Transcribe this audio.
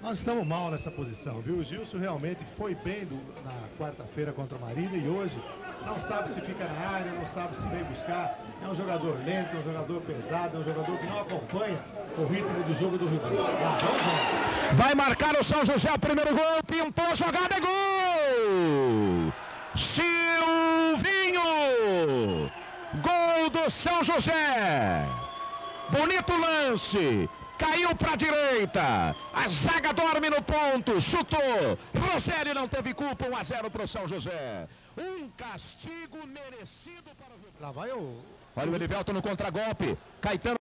Nós estamos mal nessa posição, viu? O Gilson realmente foi bem do, na quarta-feira contra o Marília e hoje não sabe se fica na área, não sabe se vem buscar. É um jogador lento, é um jogador pesado, é um jogador que não acompanha o ritmo do jogo do Rio Grande. Ah. Vai marcar o São José o primeiro gol, pintou a jogada, é gol! Silvinho! Gol do São José! Bonito lance! Caiu para a direita. A zaga dorme no ponto. Chutou. Rosélio não teve culpa. 1 a 0 para o São José. Um castigo merecido para o Lá vai o. Olha o Elivelto no contragolpe. Caetano